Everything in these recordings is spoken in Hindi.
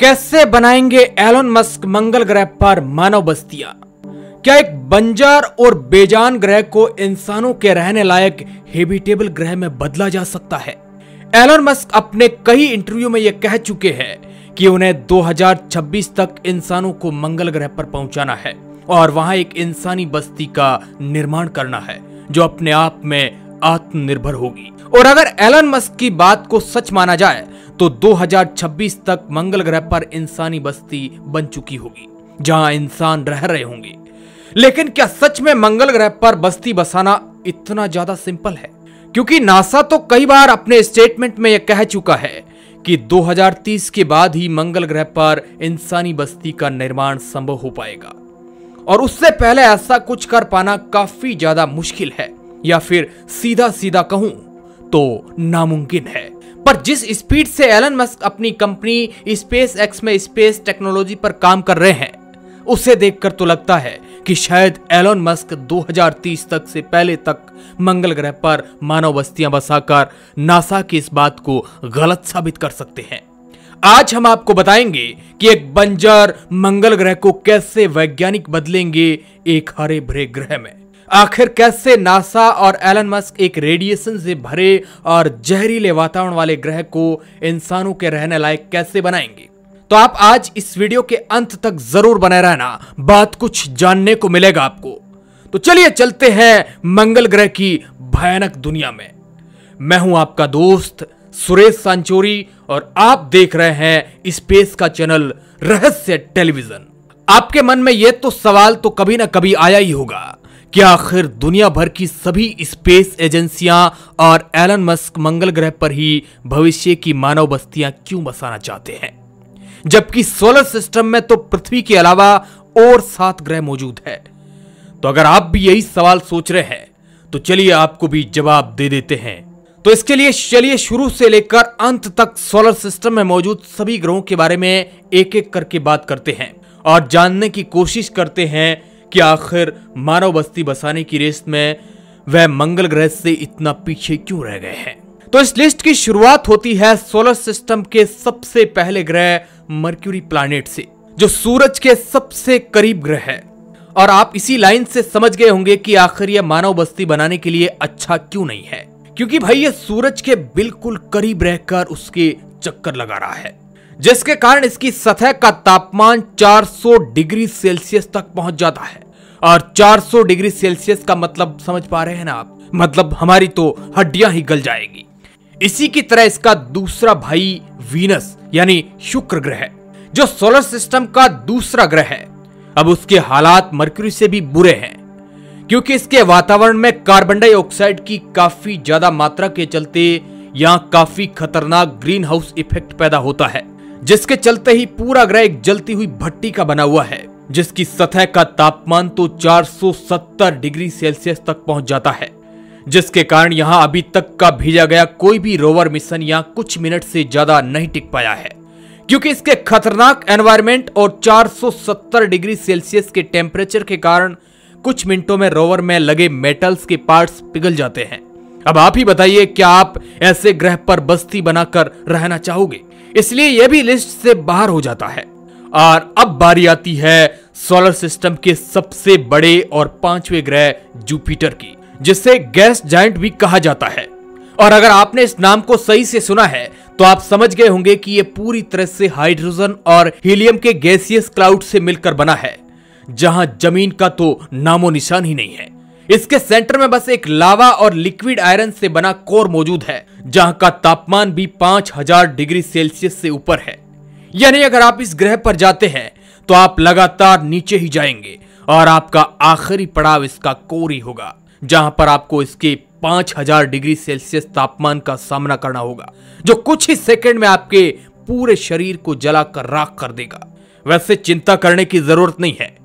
कैसे बनाएँगे एलोन मस्क मंगल ग्रह पर मानव बस्तियाँ? क्या एक बंजर और बेजान ग्रह को इंसानों के रहने लायक हेबिटेबल ग्रह में बदला जा सकता है? एलोन मस्क अपने कई इंटरव्यू में यह कह चुके हैं कि उन्हें 2026 तक इंसानों को मंगल ग्रह पर पहुंचाना है और वहाँ एक इंसानी बस्ती का निर्माण करना है, जो अपने आप में आत्मनिर्भर होगी। और अगर एलन मस्क की बात को सच माना जाए तो 2026 तक मंगल ग्रह पर इंसानी बस्ती बन चुकी होगी, जहाँ इंसान रह रहे होंगे। लेकिन क्या सच में मंगल ग्रह पर बस्ती बसाना इतना ज़्यादा सिंपल है? क्योंकि नासा तो कई बार अपने स्टेटमेंट में यह कह चुका है कि 2030 के बाद ही मंगल ग्रह पर इंसानी बस्ती का निर्माण संभव हो पाएगा। और उससे पहले ऐसा कुछ कर पाना काफ़ी ज़्यादा मुश्किल है, या फिर सीधा सीधा कहूँ तो नामुमकिन है। पर जिस स्पीड से एलन मस्क अपनी कंपनी स्पेस एक्स में स्पेस टेक्नोलॉजी पर काम कर रहे हैं, उसे देखकर तो लगता है कि शायद एलोन मस्क 2030 तक से पहले तक मंगल ग्रह पर मानव बस्तियाँ बसाकर नासा की इस बात को गलत साबित कर सकते हैं। आज हम आपको बताएँगे कि एक बंजर मंगल ग्रह को कैसे वैज्ञानिक बदलेंगे एक हरे भरे ग्रह में। आखिर कैसे नासा और एलन मस्क एक रेडिएशन से भरे और जहरीले वातावरण वाले ग्रह को इंसानों के रहने लायक कैसे बनाएँगे? तो आप आज इस वीडियो के अंत तक ज़रूर बने रहना। बात कुछ जानने को मिलेगा आपको। तो चलिए चलते हैं मंगल ग्रह की भयानक दुनिया में। मैं हूँ आपका दोस्त सुरेश सांचोरी और आप देख रहे हैं स्पेस का चैनल रहस्य टेलीविज़न। आपके मन में यह तो सवाल तो कभी ना कभी आया ही होगा। कि आखिर दुनिया भर की सभी स्पेस एजेंसियाँ और एलन मस्क मंगल ग्रह पर ही भविष्य की मानव बस्तियाँ क्यों बसाना चाहते हैं? जबकि सोलर सिस्टम में तो पृथ्वी के अलावा और सात ग्रह मौजूद है। तो अगर आप भी यही सवाल सोच रहे हैं तो चलिए आपको भी जवाब दे देते हैं। तो इसके लिए चलिए शुरू से लेकर अंत तक सोलर सिस्टम में मौजूद सभी ग्रहों के बारे में एक एक करके बात करते हैं और जानने की कोशिश करते हैं कि आखिर मानव बस्ती बसाने की रेस में वह मंगल ग्रह से इतना पीछे क्यों रह गए हैं? तो इस लिस्ट की शुरुआत होती है सोलर सिस्टम के सबसे पहले ग्रह मर्क्यूरी प्लैनेट से, जो सूरज के सबसे करीब ग्रह है। और आप इसी लाइन से समझ गए होंगे कि आखिर यह मानव बस्ती बनाने के लिए अच्छा क्यों नहीं है। क्योंकि भाई ये सूरज के बिल्कुल करीब रहकर उसके चक्कर लगा रहा है, जिसके कारण इसकी सतह का तापमान 400 डिग्री सेल्सियस तक पहुँच जाता है। और 400 डिग्री सेल्सियस का मतलब समझ पा रहे हैं ना आप? मतलब हमारी तो हड्डियाँ ही गल जाएगी। इसी की तरह इसका दूसरा भाई वीनस, यानी शुक्र ग्रह जो सोलर सिस्टम का दूसरा ग्रह है। अब उसके हालात मरकरी से भी बुरे हैं, क्योंकि इसके वातावरण में कार्बन डाइऑक्साइड की काफ़ी ज़्यादा मात्रा के चलते यहाँ काफ़ी खतरनाक ग्रीन हाउस इफ़ेक्ट पैदा होता है, जिसके चलते ही पूरा ग्रह एक जलती हुई भट्टी का बना हुआ है। जिसकी सतह का तापमान तो 470 डिग्री सेल्सियस तक पहुँच जाता है, जिसके कारण यहाँ अभी तक का भेजा गया कोई भी रोवर मिशन यहाँ कुछ मिनट से ज़्यादा नहीं टिक पाया है, क्योंकि इसके खतरनाक एनवायरमेंट और 470 डिग्री सेल्सियस के टेम्परेचर के कारण कुछ मिनटों में रोवर में लगे मेटल्स के पार्ट्स पिघल जाते हैं। अब आप ही बताइए, क्या आप ऐसे ग्रह पर बस्ती बनाकर रहना चाहोगे? इसलिए यह भी लिस्ट से बाहर हो जाता है। और अब बारी आती है सोलर सिस्टम के सबसे बड़े और पांचवे ग्रह जुपिटर की, जिसे गैस जाइंट भी कहा जाता है। और अगर आपने इस नाम को सही से सुना है तो आप समझ गए होंगे कि यह पूरी तरह से हाइड्रोजन और हीलियम के गैसियस क्लाउड से मिलकर बना है, जहाँ ज़मीन का तो नामो निशान ही नहीं है। इसके सेंटर में बस एक लावा और लिक्विड आयरन से बना कोर मौजूद है, जहाँ का तापमान भी 5000 डिग्री सेल्सियस से ऊपर है। यानी अगर आप इस ग्रह पर जाते हैं तो आप लगातार नीचे ही जाएँगे और आपका आखिरी पड़ाव इसका कोर होगा, जहाँ पर आपको इसके 5000 डिग्री सेल्सियस तापमान का सामना करना होगा, जो कुछ ही सेकंड में आपके पूरे शरीर को जलाकर राख कर देगा। वैसे चिंता करने की ज़रूरत नहीं है,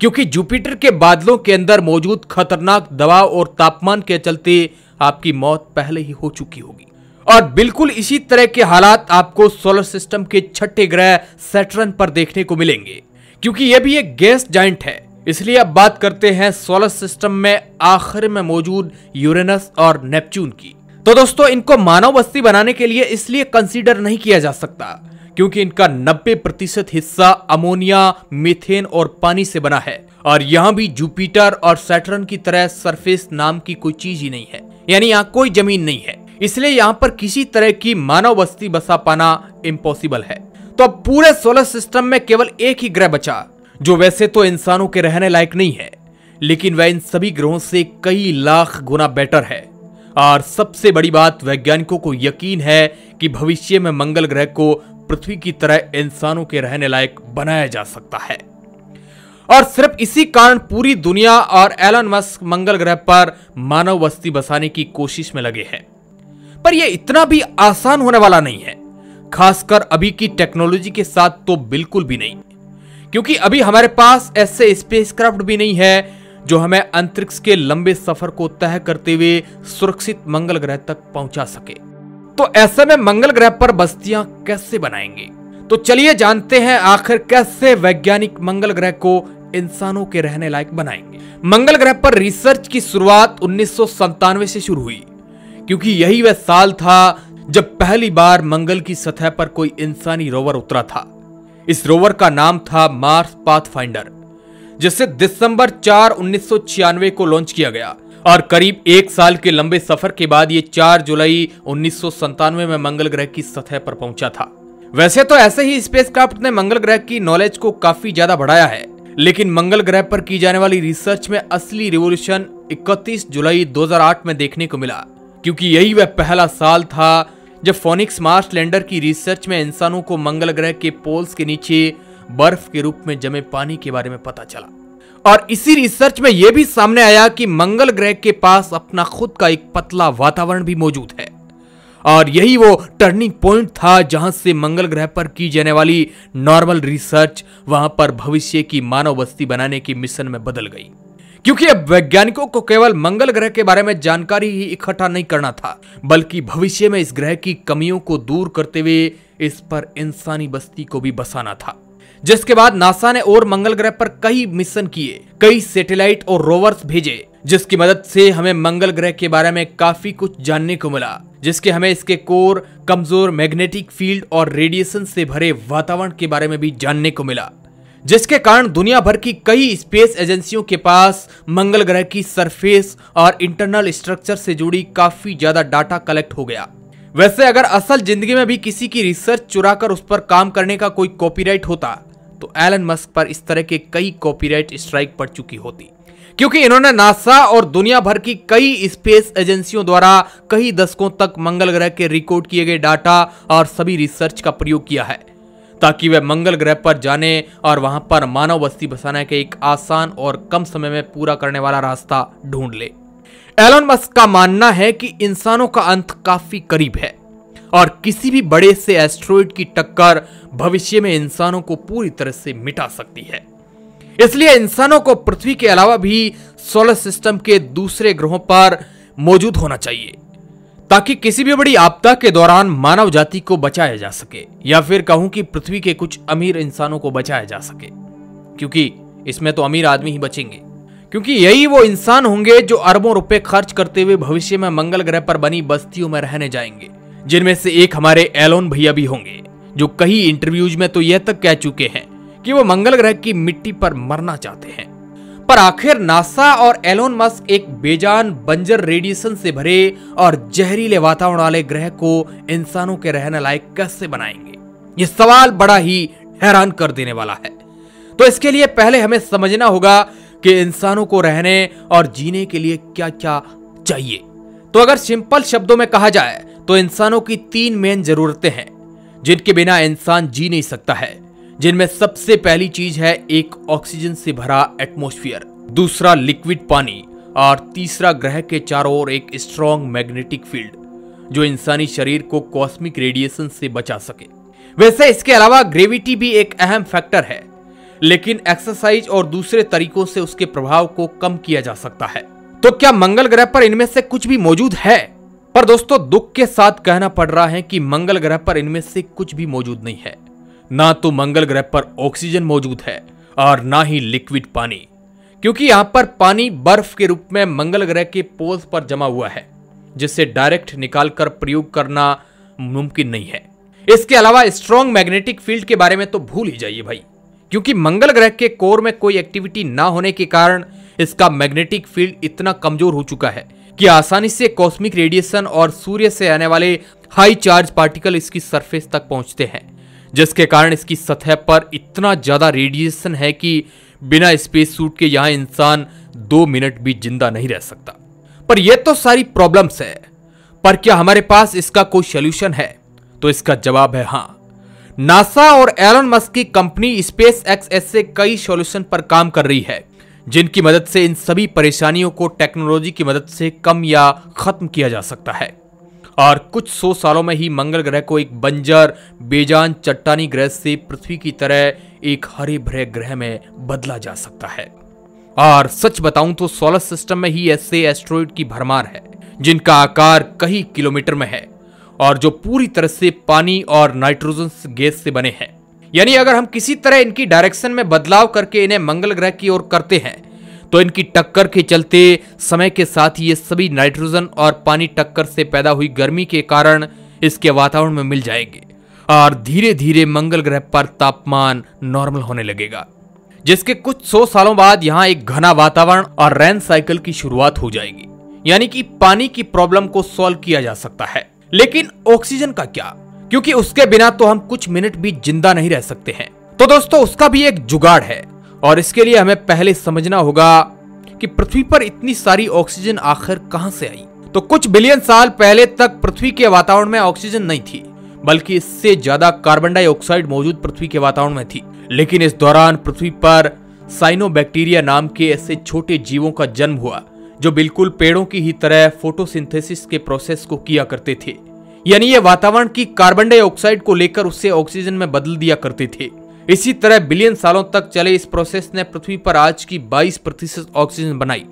क्योंकि जुपिटर के बादलों के अंदर मौजूद खतरनाक दबाव और तापमान के चलते आपकी मौत पहले ही हो चुकी होगी। और बिल्कुल इसी तरह के हालात आपको सोलर सिस्टम के छठे ग्रह सेटरन पर देखने को मिलेंगे। क्योंकि यह भी एक गैस जाइंट है। इसलिए अब बात करते हैं सोलर सिस्टम में आखिर में मौजूद यूरेनस और नेपच्यून की। तो दोस्तों, इनको मानव बस्ती बनाने के लिए इसलिए कंसीडर नहीं किया जा सकता, क्योंकि इनका 90 प्रतिशत हिस्सा अमोनिया, मीथेन और पानी से बना है। और यहाँ भी जुपिटर और सैटर्न की तरह सरफेस नाम की कोई चीज़ ही नहीं है। यानी यहाँ कोई ज़मीन नहीं है। इसलिए यहाँ पर किसी तरह की मानव बस्ती बसा पाना इम्पॉसिबल है। तो अब पूरे सोलर सिस्टम में केवल एक ही ग्रह बचा, जो वैसे तो इंसानों के रहने लायक नहीं है, लेकिन वह इन सभी ग्रहों से कई लाख गुना बेटर है। और सबसे बड़ी बात वैज्ञानिकों को यकीन है कि भविष्य में मंगल ग्रह को पृथ्वी की तरह इंसानों के रहने लायक बनाया जा सकता है। और सिर्फ़ इसी कारण पूरी दुनिया और एलन मस्क मंगल ग्रह पर मानव बस्ती बसाने की कोशिश में लगे हैं। पर यह इतना भी आसान होने वाला नहीं है। खासकर अभी की टेक्नोलॉजी के साथ तो बिल्कुल भी नहीं। क्योंकि अभी हमारे पास ऐसे स्पेसक्राफ्ट भी नहीं है, जो हमें अंतरिक्ष के लंबे सफ़र को तय करते हुए सुरक्षित मंगल ग्रह तक पहुँचा सके। तो ऐसे में मंगल ग्रह पर बस्तियाँ कैसे बनाएँगे? तो चलिए जानते हैं आखिर कैसे वैज्ञानिक मंगल ग्रह को इंसानों के रहने लायक बनाएँगे। मंगल ग्रह पर रिसर्च की शुरुआत उन्नीस से शुरू हुई। क्योंकि यही वह साल था जब पहली बार मंगल की सतह पर कोई इंसानी रोवर उतरा था। इस रोवर का नाम था मार्स पाथ फाइंडर जिसे दिसंबर 4 उन्नीस को लॉन्च किया गया और करीब एक साल के लंबे सफ़र के बाद ये 4 जुलाई उन्नीस में मंगल ग्रह की सतह पर पहुँचा था। वैसे तो ऐसे ही स्पेसक्राफ्ट ने मंगल ग्रह की नॉलेज को काफ़ी ज़्यादा बढ़ाया है, लेकिन मंगल ग्रह पर की जाने वाली रिसर्च में असली रिवोल्यूशन 31 जुलाई 2008 में देखने को मिला। क्योंकि यही वह पहला साल था जब फोनिक्स मार्स लैंडर की रिसर्च में इंसानों को मंगल ग्रह के पोल्स के नीचे बर्फ़ के रूप में जमे पानी के बारे में पता चला। और इसी रिसर्च में यह भी सामने आया कि मंगल ग्रह के पास अपना खुद का एक पतला वातावरण भी मौजूद है। और यही वो टर्निंग पॉइंट था जहाँ से मंगल ग्रह पर की जाने वाली नॉर्मल रिसर्च वहाँ पर भविष्य की मानव बस्ती बनाने की मिशन में बदल गई। क्योंकि अब वैज्ञानिकों को केवल मंगल ग्रह के बारे में जानकारी ही इकट्ठा नहीं करना था, बल्कि भविष्य में इस ग्रह की कमियों को दूर करते हुए इस पर इंसानी बस्ती को भी बसाना था। जिसके बाद नासा ने और मंगल ग्रह पर कई मिशन किए, कई सैटेलाइट और रोवर्स भेजे, जिसकी मदद से हमें मंगल ग्रह के बारे में काफ़ी कुछ जानने को मिला, जिसके हमें इसके कोर, कमज़ोर मैग्नेटिक फ़ील्ड और रेडिएशन से भरे वातावरण के बारे में भी जानने को मिला। जिसके कारण दुनिया भर की कई स्पेस एजेंसियों के पास मंगल ग्रह की सरफेस और इंटरनल स्ट्रक्चर से जुड़ी काफ़ी ज़्यादा डाटा कलेक्ट हो गया। वैसे अगर असल ज़िंदगी में भी किसी की रिसर्च चुराकर उस पर काम करने का कोई कॉपीराइट होता तो एलन मस्क पर इस तरह के कई कॉपीराइट स्ट्राइक पड़ चुकी होती। क्योंकि इन्होंने नासा और दुनिया भर की कई स्पेस एजेंसियों द्वारा कई दशकों तक मंगल ग्रह के रिकॉर्ड किए गए डाटा और सभी रिसर्च का प्रयोग किया है। ताकि वे मंगल ग्रह पर जाने और वहाँ पर मानव बस्ती बसाने के एक आसान और कम समय में पूरा करने वाला रास्ता ढूंढ ले। एलन मस्क का मानना है कि इंसानों का अंत काफ़ी करीब है और किसी भी बड़े से एस्ट्रॉइड की टक्कर भविष्य में इंसानों को पूरी तरह से मिटा सकती है। इसलिए इंसानों को पृथ्वी के अलावा भी सोलर सिस्टम के दूसरे ग्रहों पर मौजूद होना चाहिए। ताकि किसी भी बड़ी आपदा के दौरान मानव जाति को बचाया जा सके, या फिर कहूँ कि पृथ्वी के कुछ अमीर इंसानों को बचाया जा सके। क्योंकि इसमें तो अमीर आदमी ही बचेंगे। क्योंकि यही वो इंसान होंगे जो अरबों रुपए खर्च करते हुए भविष्य में मंगल ग्रह पर बनी बस्तियों में रहने जाएँगे, जिनमें से एक हमारे एलोन भैया भी होंगे, जो कई इंटरव्यूज़ में तो यह तक कह चुके हैं कि वो मंगल ग्रह की मिट्टी पर मरना चाहते हैं। पर आखिर नासा और एलोन मस्क एक बेजान बंजर रेडिएशन से भरे और जहरीले वातावरण वाले ग्रह को इंसानों के रहने लायक कैसे बनाएँगे? ये सवाल बड़ा ही हैरान कर देने वाला है। तो इसके लिए पहले हमें समझना होगा कि इंसानों को रहने और जीने के लिए क्या क्या चाहिए। तो अगर सिंपल शब्दों में कहा जाए तो इंसानों की तीन मेन जरूरतें हैं, जिनके बिना इंसान जी नहीं सकता है। जिनमें सबसे पहली चीज़ है एक ऑक्सीजन से भरा एटमोस्फियर, दूसरा लिक्विड पानी और तीसरा ग्रह के चारों ओर एक स्ट्रॉन्ग मैग्नेटिक फ़ील्ड जो इंसानी शरीर को कॉस्मिक रेडिएशन से बचा सके। वैसे इसके अलावा ग्रेविटी भी एक अहम फैक्टर है, लेकिन एक्सरसाइज और दूसरे तरीकों से उसके प्रभाव को कम किया जा सकता है। तो क्या मंगल ग्रह पर इनमें से कुछ भी मौजूद है? पर दोस्तों, दुख के साथ कहना पड़ रहा है कि मंगल ग्रह पर इनमें से कुछ भी मौजूद नहीं है। ना तो मंगल ग्रह पर ऑक्सीजन मौजूद है और ना ही लिक्विड पानी, क्योंकि यहाँ पर पानी बर्फ़ के रूप में मंगल ग्रह के पोल्स पर जमा हुआ है, जिससे डायरेक्ट निकालकर प्रयोग करना मुमकिन नहीं है। इसके अलावा स्ट्रॉन्ग मैग्नेटिक फ़ील्ड के बारे में तो भूल ही जाइए भाई, क्योंकि मंगल ग्रह के कोर में कोई एक्टिविटी ना होने के कारण इसका मैग्नेटिक फ़ील्ड इतना कमज़ोर हो चुका है कि आसानी से कॉस्मिक रेडिएशन और सूर्य से आने वाले हाई चार्ज पार्टिकल इसकी सरफेस तक पहुँचते हैं। जिसके कारण इसकी सतह पर इतना ज़्यादा रेडिएशन है कि बिना स्पेस सूट के यहाँ इंसान दो मिनट भी ज़िंदा नहीं रह सकता। पर यह तो सारी प्रॉब्लम्स है। पर क्या हमारे पास इसका कोई सोल्यूशन है? तो इसका जवाब है हाँ। नासा और एलन मस्क की कंपनी स्पेस एक्स एस से कई सॉल्यूशन पर काम कर रही है, जिनकी मदद से इन सभी परेशानियों को टेक्नोलॉजी की मदद से कम या खत्म किया जा सकता है। और कुछ सौ सालों में ही मंगल ग्रह को एक बंजर, बेजान, चट्टानी ग्रह से पृथ्वी की तरह एक हरे भरे ग्रह में बदला जा सकता है। और सच बताऊँ तो सोलर सिस्टम में ही ऐसे एस्ट्रॉइड की भरमार है, जिनका आकार कई किलोमीटर में है और जो पूरी तरह से पानी और नाइट्रोजन गैस से बने हैं। यानी अगर हम किसी तरह इनकी डायरेक्शन में बदलाव करके इन्हें मंगल ग्रह की ओर करते हैं तो इनकी टक्कर के चलते समय के साथ ये सभी नाइट्रोजन और पानी टक्कर से पैदा हुई गर्मी के कारण इसके वातावरण में मिल जाएँगे और धीरे धीरे मंगल ग्रह पर तापमान नॉर्मल होने लगेगा, जिसके कुछ सौ सालों बाद यहाँ एक घना वातावरण और रैन साइकिल की शुरुआत हो जाएगी, यानी कि पानी की प्रॉब्लम को सॉल्व किया जा सकता है। लेकिन ऑक्सीजन का क्या? क्योंकि उसके बिना तो हम कुछ मिनट भी ज़िंदा नहीं रह सकते हैं। तो दोस्तों, उसका भी एक जुगाड़ है। और इसके लिए हमें पहले समझना होगा कि पृथ्वी पर इतनी सारी ऑक्सीजन आखिर कहाँ से आई? तो कुछ बिलियन साल पहले तक पृथ्वी के वातावरण में ऑक्सीजन नहीं थी, बल्कि इससे ज़्यादा कार्बन डाइऑक्साइड मौजूद पृथ्वी के वातावरण में थी। लेकिन इस दौरान पृथ्वी पर साइनोबैक्टीरिया नाम के ऐसे छोटे जीवों का जन्म हुआ, जो बिल्कुल पेड़ों की ही तरह फोटोसिंथेसिस के प्रोसेस को किया करते थे। यानी ये वातावरण की कार्बन डाइऑक्साइड को लेकर उससे ऑक्सीजन में बदल दिया करते थे। इसी तरह बिलियन सालों तक चले इस प्रोसेस ने पृथ्वी पर आज की 22 प्रतिशत ऑक्सीजन बनाई,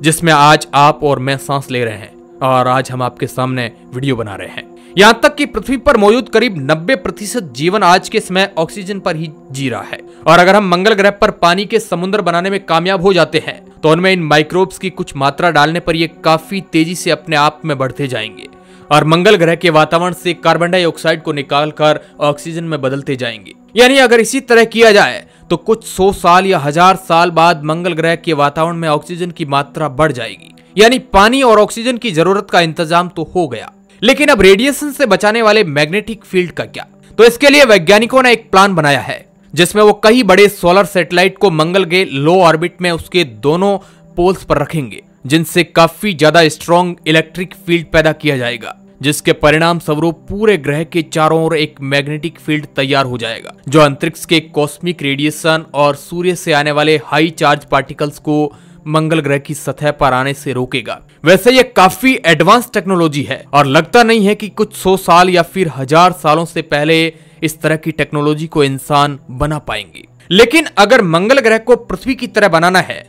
जिसमें आज आप और मैं सांस ले रहे हैं और आज हम आपके सामने वीडियो बना रहे हैं। यहाँ तक कि पृथ्वी पर मौजूद करीब 90 प्रतिशत जीवन आज के समय ऑक्सीजन पर ही जी रहा है। और अगर हम मंगल ग्रह पर पानी के समुद्र बनाने में कामयाब हो जाते हैं तो उनमें इन माइक्रोब्स की कुछ मात्रा डालने पर ये काफ़ी तेज़ी से अपने आप में बढ़ते जाएँगे। और मंगल ग्रह के वातावरण से कार्बन डाइऑक्साइड को निकालकर ऑक्सीजन में बदलते जाएँगे। यानी अगर इसी तरह किया जाए तो कुछ सौ साल या हज़ार साल बाद मंगल ग्रह के वातावरण में ऑक्सीजन की मात्रा बढ़ जाएगी। यानी पानी और ऑक्सीजन की ज़रूरत का इंतज़ाम तो हो गया। लेकिन अब रेडिएशन से बचाने वाले मैग्नेटिक फ़ील्ड का क्या? तो इसके लिए वैज्ञानिकों ने एक प्लान बनाया है, जिसमें वो कई बड़े सोलर सैटेलाइट को मंगल के लो ऑर्बिट में उसके दोनों पोल्स पर रखेंगे, जिनसे काफ़ी ज़्यादा स्ट्रॉन्ग इलेक्ट्रिक फ़ील्ड पैदा किया जाएगा। जिसके परिणाम स्वरूप पूरे ग्रह के चारों ओर एक मैग्नेटिक फ़ील्ड तैयार हो जाएगा, जो अंतरिक्ष के कॉस्मिक रेडिएशन और सूर्य से आने वाले हाई चार्ज पार्टिकल्स को मंगल ग्रह की सतह पर आने से रोकेगा। वैसे ये काफ़ी एडवांस टेक्नोलॉजी है और लगता नहीं है कि कुछ सौ साल या फिर हज़ार सालों से पहले इस तरह की टेक्नोलॉजी को इंसान बना पाएँगे। लेकिन अगर मंगल ग्रह को पृथ्वी की तरह बनाना है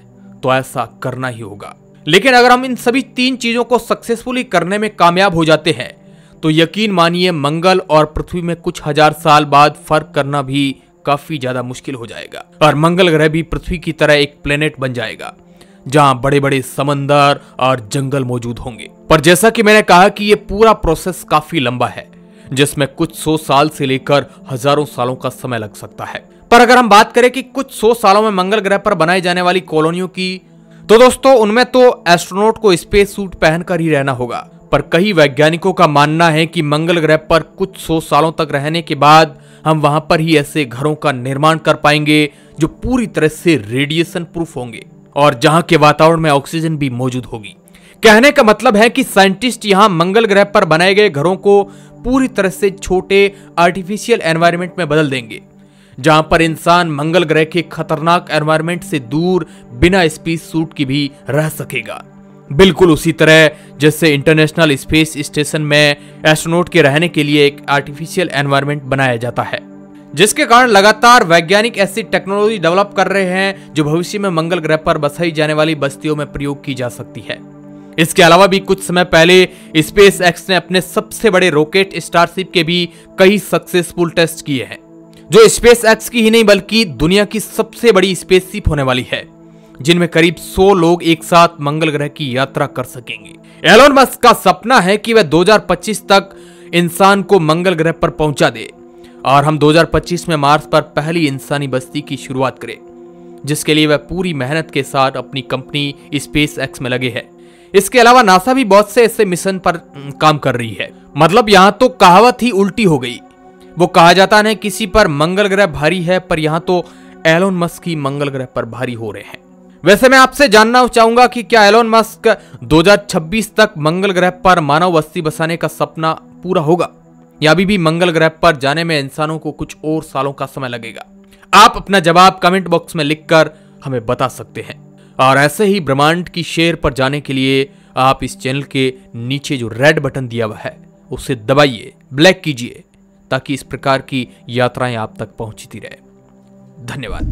तो ऐसा करना ही होगा। लेकिन अगर हम इन सभी तीन चीज़ों को सक्सेसफुली करने में कामयाब हो जाते हैं तो यकीन मानिए मंगल और पृथ्वी में कुछ हज़ार साल बाद फ़र्क करना भी काफ़ी ज़्यादा मुश्किल हो जाएगा। और मंगल ग्रह भी पृथ्वी की तरह एक प्लेनेट बन जाएगा, जहाँ बड़े बड़े समंदर और जंगल मौजूद होंगे। पर जैसा कि मैंने कहा कि यह पूरा प्रोसेस काफ़ी लंबा है, जिसमें कुछ सौ साल से लेकर हज़ारों सालों का समय लग सकता है। पर अगर हम बात करें कि कुछ सौ सालों में मंगल ग्रह पर बनाई जाने वाली कॉलोनियों की तो दोस्तों, उनमें तो एस्ट्रोनॉट को स्पेस सूट पहनकर ही रहना होगा। पर कई वैज्ञानिकों का मानना है कि मंगल ग्रह पर कुछ सौ सालों तक रहने के बाद हम वहाँ पर ही ऐसे घरों का निर्माण कर पाएँगे, जो पूरी तरह से रेडिएशन प्रूफ होंगे और जहाँ के वातावरण में ऑक्सीजन भी मौजूद होगी। कहने का मतलब है कि साइंटिस्ट यहाँ मंगल ग्रह पर बनाए गए घरों को पूरी तरह से छोटे आर्टिफिशियल एनवायरनमेंट में बदल देंगे। जहाँ पर इंसान मंगल ग्रह के खतरनाक एनवायरमेंट से दूर बिना स्पेस सूट की भी रह सकेगा। बिल्कुल उसी तरह जैसे इंटरनेशनल स्पेस स्टेशन में एस्ट्रोनॉट के रहने के लिए एक आर्टिफिशियल एनवायरमेंट बनाया जाता है, जिसके कारण लगातार वैज्ञानिक ऐसी टेक्नोलॉजी डेवलप कर रहे हैं जो भविष्य में मंगल ग्रह पर बसाई जाने वाली बस्तियों में प्रयोग की जा सकती है। इसके अलावा भी कुछ समय पहले स्पेस एक्स ने अपने सबसे बड़े रॉकेट स्टारशिप के भी कई सक्सेसफुल टेस्ट किए हैं। जो स्पेस एक्स की ही नहीं, बल्कि दुनिया की सबसे बड़ी स्पेसशिप होने वाली है, जिनमें करीब 100 लोग एक साथ मंगल ग्रह की यात्रा कर सकेंगे। एलोन मस्क का सपना है कि वह 2025 तक इंसान को मंगल ग्रह पर पहुँचा दे, और हम 2025 में मार्स पर पहली इंसानी बस्ती की शुरुआत करें, जिसके लिए वह पूरी मेहनत के साथ अपनी कंपनी स्पेस एक्स में लगे हैं। इसके अलावा नासा भी बहुत से ऐसे मिशन पर काम कर रही है। मतलब यहाँ तो कहावत ही उल्टी हो गई। वो कहा जाता है किसी पर मंगल ग्रह भारी है, पर यहाँ तो एलोन मस्क ही मंगल ग्रह पर भारी हो रहे हैं। वैसे मैं आपसे जानना चाहूँगा कि क्या एलोन मस्क 2026 तक मंगल ग्रह पर मानव बस्ती बसाने का सपना पूरा होगा? या अभी भी मंगल ग्रह पर जाने में इंसानों को कुछ और सालों का समय लगेगा? आप अपना जवाब कमेंट बॉक्स में लिखकर हमें बता सकते हैं। और ऐसे ही ब्रह्मांड की शेर पर जाने के लिए आप इस चैनल के नीचे जो रेड बटन दिया हुआ है, उसे दबाइए ब्लैक कीजिए। ताकि इस प्रकार की यात्राएँ आप तक पहुँचती रहे। धन्यवाद।